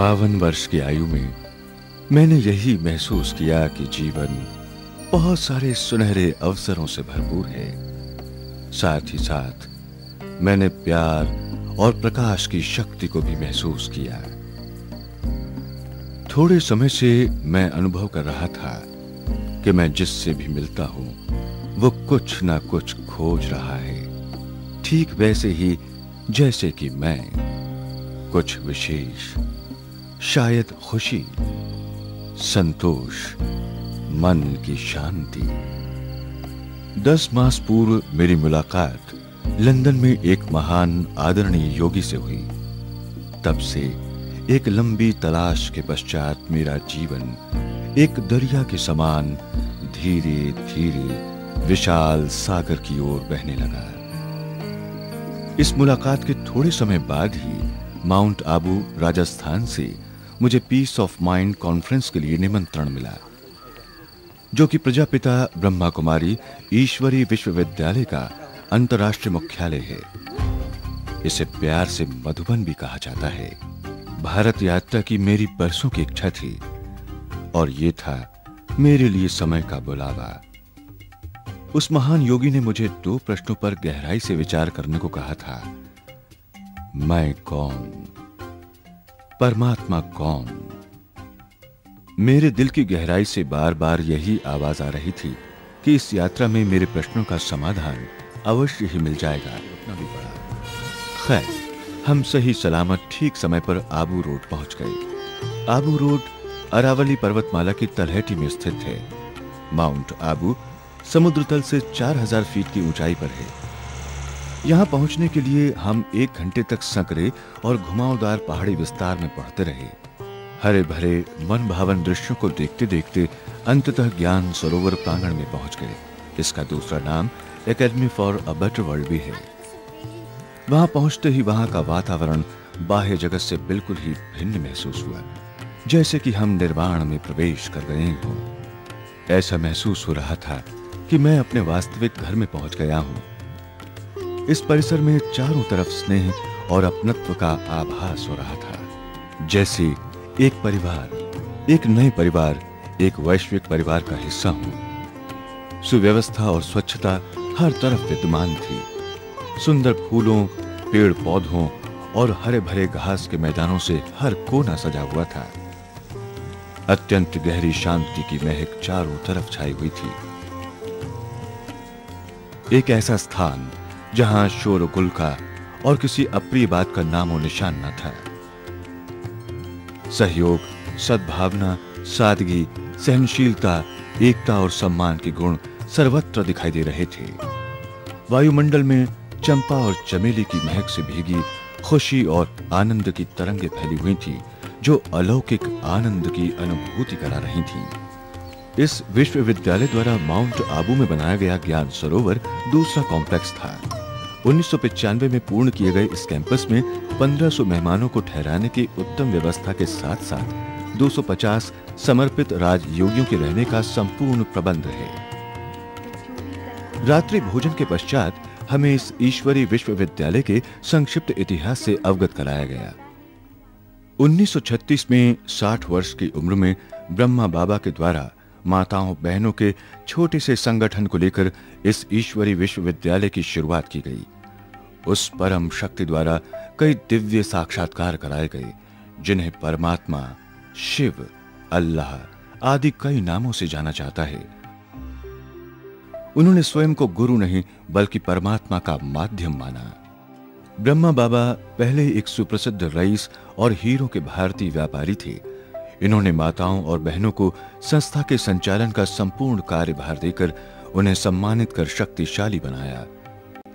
बावन वर्ष की आयु में मैंने यही महसूस किया कि जीवन बहुत सारे सुनहरे अवसरों से भरपूर है। साथ ही साथ मैंने प्यार और प्रकाश की शक्ति को भी महसूस किया। थोड़े समय से मैं अनुभव कर रहा था कि मैं जिससे भी मिलता हूँ, वो कुछ ना कुछ खोज रहा है। ठीक वैसे ही जैसे कि मैं। कुछ विशेष शायद खुशी, संतोष, मन की शांति। दस मास पूर्व मेरी मुलाकात लंदन में एक महान आदरणीय योगी से हुई। तब से एक लंबी तलाश के पश्चात मेरा जीवन एक दरिया के समान धीरे धीरे विशाल सागर की ओर बहने लगा। इस मुलाकात के थोड़े समय बाद ही माउंट आबू राजस्थान से मुझे पीस ऑफ़ माइंड कॉन्फ्रेंस के लिए निमंत्रण मिला, जो कि प्रजापिता ब्रह्मा कुमारी ईश्वरी विश्वविद्यालय का अंतर्राष्ट्रीय मुख्यालय है। इसे प्यार से मधुबन भी कहा जाता है। भारत यात्रा की मेरी बरसों की इच्छा थी, और ये था मेरे लिए समय का बुलावा। उस महान योगी ने मुझे दो प्रश्नों पर गहराई से विचार करने को कहा था, मैं कौन? परमात्मा कौन? मेरे दिल की गहराई से बार बार यही आवाज़ आ रही थी कि इस यात्रा में मेरे प्रश्नों का समाधान अवश्य ही मिल जाएगा। खैर, हम सही सलामत ठीक समय पर आबू रोड पहुँच गए। आबू रोड अरावली पर्वतमाला की तलहटी में स्थित है। माउंट आबू समुद्र तल से 4000 फीट की ऊंचाई पर है। यहाँ पहुँचने के लिए हम एक घंटे तक संकरे और घुमावदार पहाड़ी विस्तार में पढ़ते रहे। हरे भरे मन भावन दृश्यों को देखते देखते अंततः ज्ञान सरोवर प्रांगण में पहुँच गए। इसका दूसरा नाम academy for a better world भी है। वहाँ पहुँचते ही वहाँ का वातावरण बाह्य जगत से बिल्कुल ही भिन्न महसूस हुआ, जैसे कि हम निर्वाण में प्रवेश कर गए हों। ऐसा महसूस हो रहा था कि मैं अपने वास्तविक घर में पहुँच गया हूँ। इस परिसर में चारों तरफ़ स्नेह और अपनत्व का आभास हो रहा था। जैसे एक परिवार, एक नए परिवार, एक वैश्विक परिवार का हिस्सा हूँ। सुव्यवस्था और स्वच्छता हर तरफ़ विद्यमान थी। सुंदर फूलों पेड़ पौधों और हरे भरे घास के मैदानों से हर कोना सजा हुआ था। अत्यंत गहरी शांति की महक चारों तरफ़ छाई हुई थी। एक ऐसा स्थान जहाँ शोर गुल का और किसी अप्रिय बात का नामो निशान न था। सहयोग, सद्भावना, सादगी, सहनशीलता, एकता और सम्मान के गुण सर्वत्र दिखाई दे रहे थे। वायुमंडल में चंपा और चमेली की महक से भीगी, खुशी और आनंद की तरंगे फैली हुई थी, जो अलौकिक आनंद की अनुभूति करा रही थी। इस विश्वविद्यालय द्वारा माउंट आबू में बनाया गया ज्ञान सरोवर दूसरा कॉम्प्लेक्स था। उन्नीस में पूर्ण किए गए इस कैंपस में 1500 मेहमानों को ठहराने की उत्तम व्यवस्था के साथ साथ 250 समर्पित राजयोगियों के रहने का संपूर्ण प्रबंध है। रात्रि भोजन के पश्चात हमें इस ईश्वरी विश्वविद्यालय के संक्षिप्त इतिहास से अवगत कराया गया। 1936 में 60 वर्ष की उम्र में ब्रह्मा बाबा के द्वारा माताओं, बहनों के छोटे से संगठन को लेकर इस ईश्वरी विश्वविद्यालय की शुरुआत की गई। उस परम शक्ति द्वारा कई दिव्य साक्षात्कार कराए गए, जिन्हें परमात्मा, शिव, अल्लाह आदि कई नामों से जाना जाता है। उन्होंने स्वयं को गुरु नहीं, बल्कि परमात्मा का माध्यम माना। ब्रह्मा बाबा पहले एक सुप्रसिद्ध रईस और हीरो के भारतीय व्यापारी थे। इन्होंने माताओं और बहनों को संस्था के संचालन का संपूर्ण कार्यभार देकर उन्हें सम्मानित कर शक्तिशाली बनाया।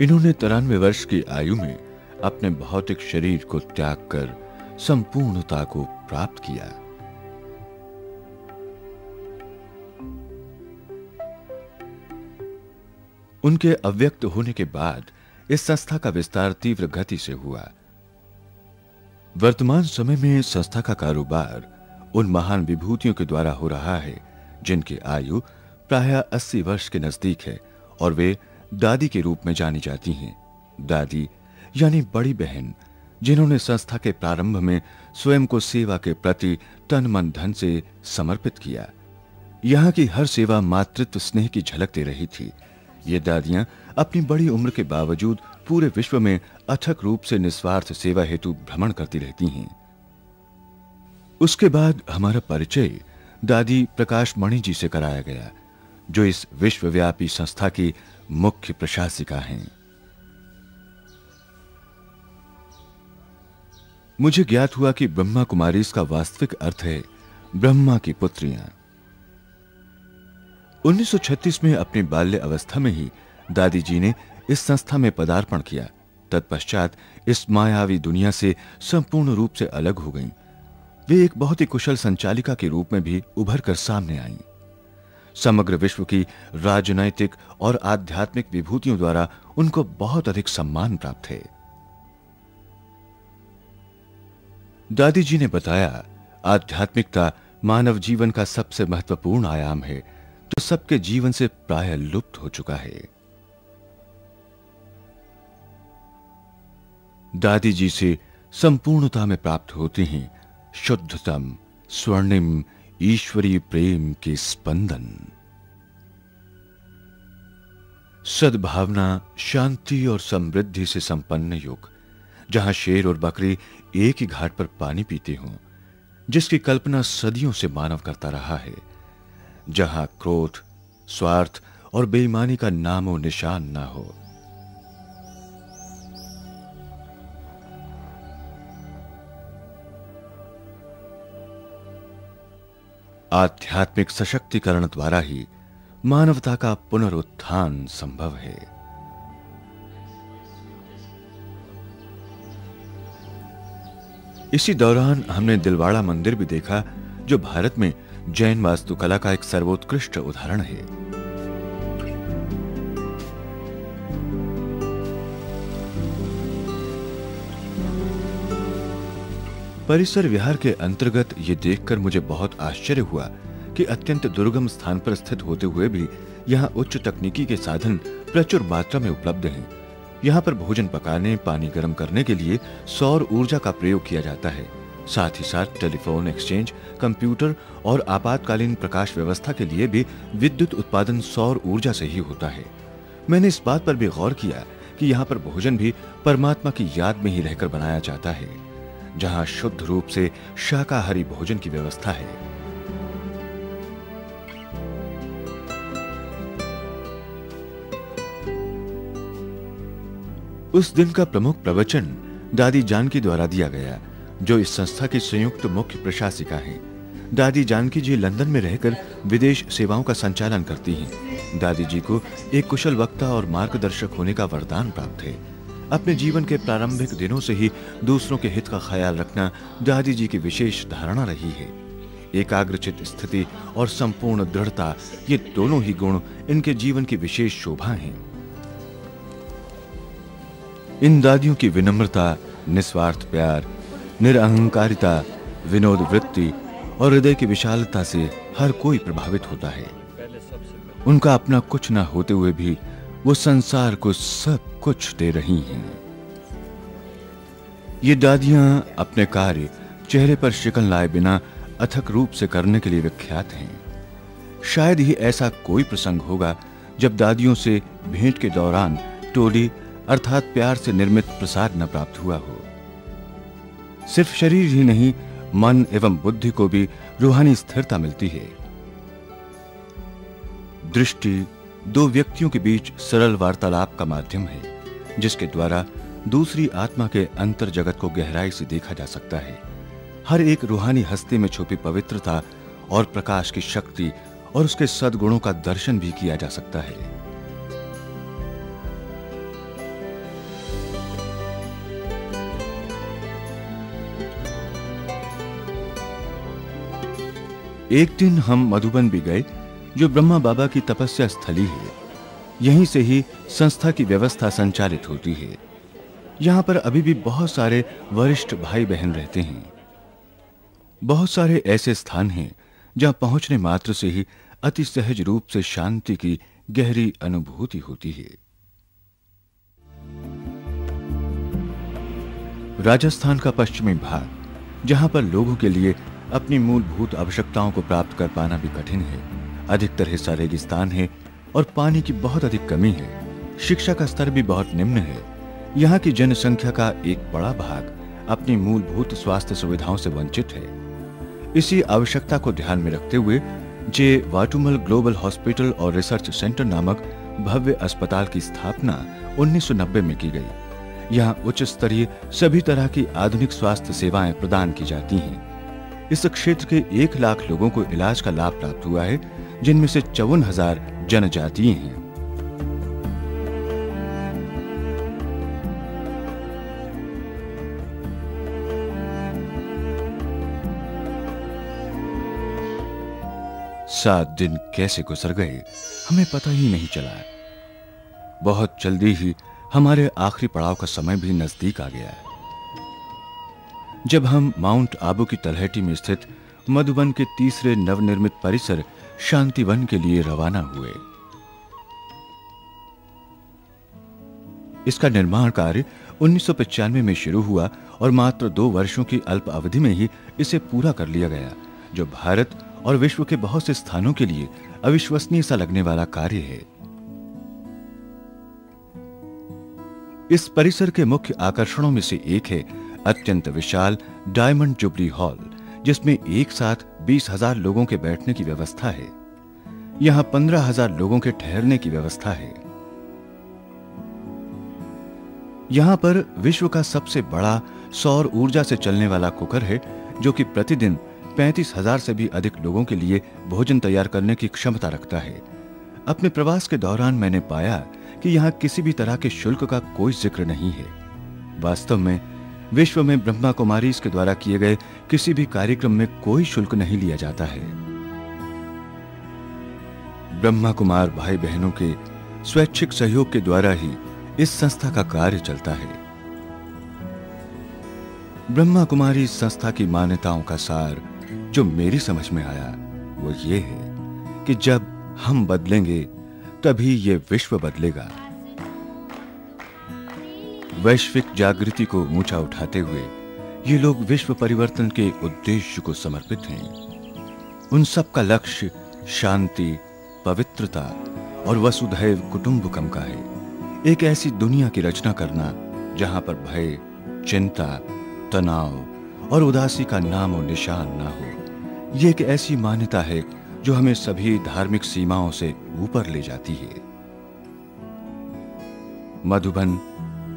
इन्होंने तिरानवे वर्ष की आयु में अपने भौतिक शरीर को त्याग कर संपूर्णता को प्राप्त किया। उनके अव्यक्त होने के बाद इस संस्था का विस्तार तीव्र गति से हुआ। वर्तमान समय में संस्था का कारोबार उन महान विभूतियों के द्वारा हो रहा है, जिनकी आयु प्राय 80 वर्ष के नज़दीक है और वे दादी के रूप में जानी जाती हैं। दादी, यानी बड़ी बहन, जिन्होंने संस्था के प्रारंभ में स्वयं को सेवा के प्रति तन मन धन से समर्पित किया। यहाँ की हर सेवा मातृत्व स्नेह की झलक दे रही थी। ये दादियाँ अपनी बड़ी उम्र के बावजूद पूरे विश्व में अथक रूप से निस्वार्थ सेवा हेतु भ्रमण करती रहती हैं। उसके बाद हमारा परिचय दादी प्रकाश मणि जी से कराया गया, जो इस विश्वव्यापी संस्था की मुख्य प्रशासिका हैं। मुझे ज्ञात हुआ कि ब्रह्मा कुमारी इसका वास्तविक अर्थ है ब्रह्मा की पुत्रियाँ। 1936 में अपनी बाल्य अवस्था में ही दादी जी ने इस संस्था में पदार्पण किया। तत्पश्चात इस मायावी दुनिया से संपूर्ण रूप से अलग हो गईं। वे एक बहुत ही कुशल संचालिका के रूप में भी उभर कर सामने आईं। समग्र विश्व की राजनैतिक और आध्यात्मिक विभूतियों द्वारा उनको बहुत अधिक सम्मान प्राप्त है दादी जी ने बताया, आध्यात्मिकता मानव जीवन का सबसे महत्वपूर्ण आयाम है, जो सबके जीवन से प्राय लुप्त हो चुका है दादी जी से संपूर्णता में प्राप्त होते हैं शुद्धतम, स्वर्णिम, ईश्वरी प्रेम के स्पंदन। सद्भावना, शांति और समृद्धि से संपन्न युग, जहाँ शेर और बकरी एक ही घाट पर पानी पीते हों, जिसकी कल्पना सदियों से मानव करता रहा है, जहाँ क्रोध, स्वार्थ और बेईमानी का नामो निशान ना हो। आध्यात्मिक सशक्तिकरण द्वारा ही मानवता का पुनरुत्थान संभव है। इसी दौरान हमने दिलवाड़ा मंदिर भी देखा, जो भारत में जैन वास्तुकला का एक सर्वोत्कृष्ट उदाहरण है। परिसर विहार के अंतर्गत ये देखकर मुझे बहुत आश्चर्य हुआ कि अत्यंत दुर्गम स्थान पर स्थित होते हुए भी यहाँ उच्च तकनीकी के साधन प्रचुर मात्रा में उपलब्ध हैं। यहाँ पर भोजन पकाने, पानी गर्म करने के लिए सौर ऊर्जा का प्रयोग किया जाता है। साथ ही साथ टेलीफोन एक्सचेंज, कंप्यूटर और आपातकालीन प्रकाश व्यवस्था के लिए भी विद्युत उत्पादन सौर ऊर्जा से ही होता है। मैंने इस बात पर भी गौर किया कि यहाँ पर भोजन भी परमात्मा की याद में ही रहकर बनाया जाता है। जहाँ शुद्ध रूप से शाकाहारी भोजन की व्यवस्था है। उस दिन का प्रमुख प्रवचन दादी जानकी द्वारा दिया गया, जो इस संस्था की संयुक्त मुख्य प्रशासिका हैं। दादी जानकी जी लंदन में रहकर विदेश सेवाओं का संचालन करती हैं। दादी जी को एक कुशल वक्ता और मार्गदर्शक होने का वरदान प्राप्त है। अपने जीवन के प्रारंभिक दिनों से ही दूसरों के हित का ख्याल रखना दादी जी की विशेष धारणा रही है। एकाग्रचित स्थिति और संपूर्ण दृढ़ता, ये दोनों ही गुण इनके जीवन की विशेष शोभा हैं। इन दादियों की विनम्रता, निस्वार्थ प्यार निरअहकारिता विनोद वृत्ति और हृदय की विशालता से हर कोई प्रभावित होता है। उनका अपना कुछ ना होते हुए भी वो संसार को सब कुछ दे रही हैं। ये दादियाँ अपने कार्य चेहरे पर शिकन लाए बिना अथक रूप से करने के लिए विख्यात हैं। शायद ही ऐसा कोई प्रसंग होगा जब दादियों से भेंट के दौरान टोली अर्थात प्यार से निर्मित प्रसाद न प्राप्त हुआ हो। सिर्फ़ शरीर ही नहीं, मन एवं बुद्धि को भी रूहानी स्थिरता मिलती है। दृष्टि दो व्यक्तियों के बीच सरल वार्तालाप का माध्यम है, जिसके द्वारा दूसरी आत्मा के अंतर जगत को गहराई से देखा जा सकता है। हर एक रूहानी हस्ती में छुपी पवित्रता और प्रकाश की शक्ति और उसके सद्गुणों का दर्शन भी किया जा सकता है। एक दिन हम मधुबन भी गए जो ब्रह्मा बाबा की तपस्या स्थली है, यहीं से ही संस्था की व्यवस्था संचालित होती है। यहाँ पर अभी भी बहुत सारे वरिष्ठ भाई बहन रहते हैं। बहुत सारे ऐसे स्थान हैं, जहाँ पहुँचने मात्र से ही अति सहज रूप से शांति की गहरी अनुभूति होती है। राजस्थान का पश्चिमी भाग, जहाँ पर लोगों के लिए अपनी मूलभूत आवश्यकताओं को प्राप्त कर पाना भी कठिन है। अधिकतर हिस्सा रेगिस्तान है और पानी की बहुत अधिक कमी है। शिक्षा का स्तर भी बहुत निम्न है। यहाँ की जनसंख्या का एक बड़ा भाग अपनी मूलभूत स्वास्थ्य सुविधाओं से वंचित है। इसी आवश्यकता को ध्यान में रखते हुए, जे वाटुमल ग्लोबल हॉस्पिटल और रिसर्च सेंटर नामक भव्य अस्पताल की स्थापना 1990 में की गई। यहाँ उच्च स्तरीय सभी तरह की आधुनिक स्वास्थ्य सेवाएँ प्रदान की जाती हैं। इस क्षेत्र के एक लाख लोगों को इलाज का लाभ प्राप्त हुआ है जिनमें से चौवन हज़ार जनजातीय हैं। सात दिन कैसे गुजर गए, हमें पता ही नहीं चला। बहुत जल्दी ही हमारे आखिरी पड़ाव का समय भी नज़दीक आ गया। जब हम माउंट आबू की तलहटी में स्थित मधुबन के तीसरे नवनिर्मित परिसर शांतिवन के लिए रवाना हुए। इसका निर्माण कार्य उन्नीस में शुरू हुआ और मात्र दो वर्षों की अल्प अवधि में ही इसे पूरा कर लिया गया, जो भारत और विश्व के बहुत से स्थानों के लिए अविश्वसनीय सा लगने वाला कार्य है। इस परिसर के मुख्य आकर्षणों में से एक है अत्यंत विशाल डायमंड जुबली हॉल। जिसमें एक साथ बीस हज़ार लोगों के बैठने की व्यवस्था है। यहाँ पंद्रह हज़ार लोगों के ठहरने की व्यवस्था है। यहाँ पर विश्व का सबसे बड़ा सौर ऊर्जा से चलने वाला कुकर है, जो कि प्रतिदिन पैंतीस हज़ार से भी अधिक लोगों के लिए भोजन तैयार करने की क्षमता रखता है। अपने प्रवास के दौरान मैंने पाया कि यहाँ किसी भी तरह के शुल्क का कोई ज़िक्र नहीं है। वास्तव में विश्व में ब्रह्मा कुमारी के द्वारा किए गए किसी भी कार्यक्रम में कोई शुल्क नहीं लिया जाता है। ब्रह्मा कुमार भाई बहनों के स्वैच्छिक सहयोग के द्वारा ही इस संस्था का कार्य चलता है। ब्रह्मा कुमारी संस्था की मान्यताओं का सार जो मेरी समझ में आया, वो ये है कि जब हम बदलेंगे, तभी ये विश्व बदलेगा। वैश्विक जागृति को ऊँचा उठाते हुए ये लोग विश्व परिवर्तन के उद्देश्य को समर्पित हैं। उन सब का लक्ष्य शांति, पवित्रता और वसुधैव कुटुंबकम का है। एक ऐसी दुनिया की रचना करना जहाँ पर भय, चिंता, तनाव और उदासी का नाम और निशान ना हो। ये एक ऐसी मान्यता है जो हमें सभी धार्मिक सीमाओं से ऊपर ले जाती है। मधुबन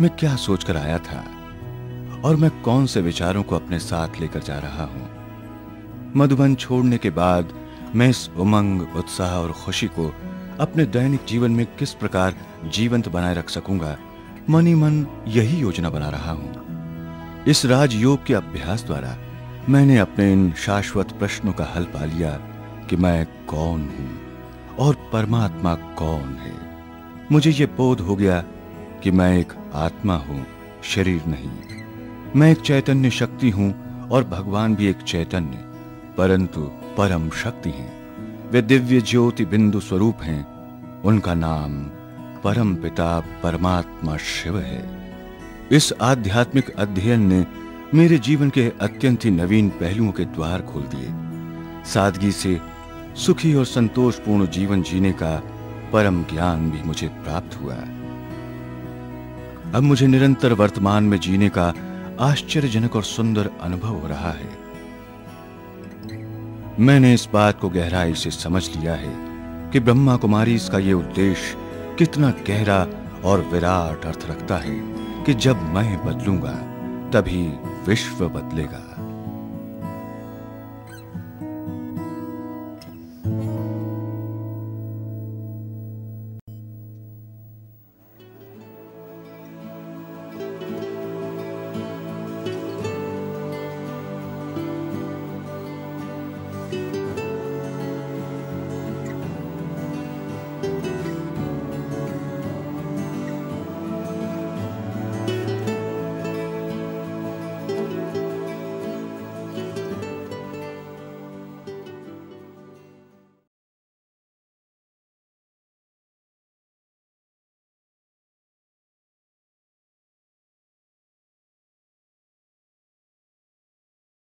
मैं क्या सोचकर आया था? और मैं कौन से विचारों को अपने साथ लेकर जा रहा हूँ? मधुबन छोड़ने के बाद मैं इस उमंग, उत्साह और खुशी को अपने दैनिक जीवन में किस प्रकार जीवंत बनाए रख सकूँगा, मनी मन यही योजना बना रहा हूँ। इस राजयोग के अभ्यास द्वारा मैंने अपने इन शाश्वत प्रश्नों का हल पा लिया कि मैं कौन हूँ और परमात्मा कौन है। मुझे यह बोध हो गया कि मैं एक आत्मा हूँ, शरीर नहीं। मैं एक चैतन्य शक्ति हूँ और भगवान भी एक चैतन्य, परंतु परम शक्ति हैं। वे दिव्य ज्योति बिंदु स्वरूप हैं। उनका नाम परम पिता परमात्मा शिव है। इस आध्यात्मिक अध्ययन ने मेरे जीवन के अत्यंत ही नवीन पहलुओं के द्वार खोल दिए। सादगी से सुखी और संतोषपूर्ण जीवन जीने का परम ज्ञान भी मुझे प्राप्त हुआ। अब मुझे निरंतर वर्तमान में जीने का आश्चर्यजनक और सुंदर अनुभव हो रहा है। मैंने इस बात को गहराई से समझ लिया है कि ब्रह्मा कुमारी इसका यह उद्देश्य कितना गहरा और विराट अर्थ रखता है कि जब मैं बदलूँगा, तभी विश्व बदलेगा।